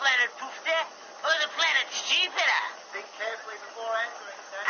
planet Poof there, or the planet Jupiter? Think carefully before answering, sir.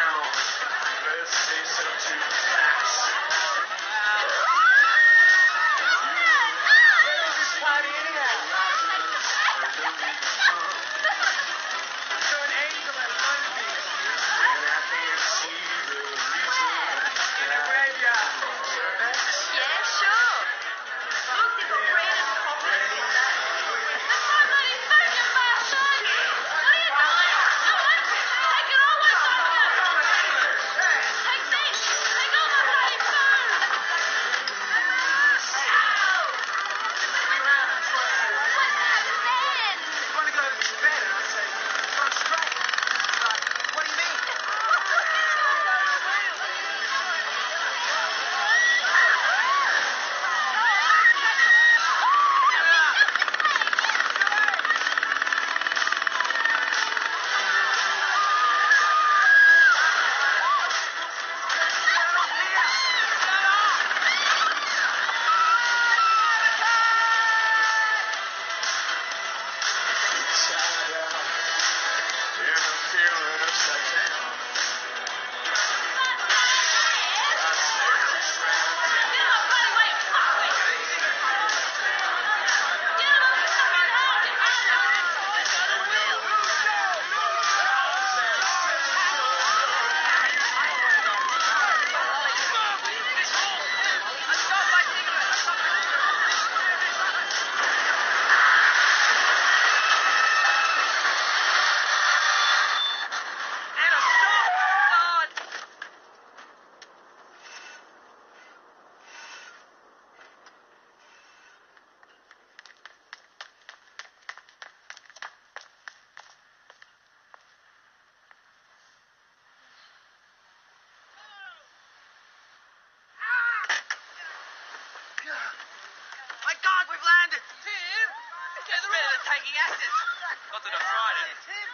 My God, we've landed! Tim! It's better than taking acid. Not that I've tried it. Tim,